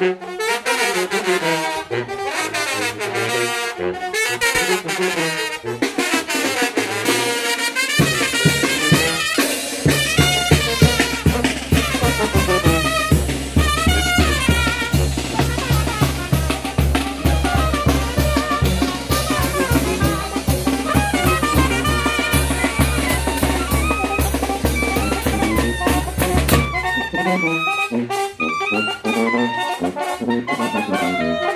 Música Thank you.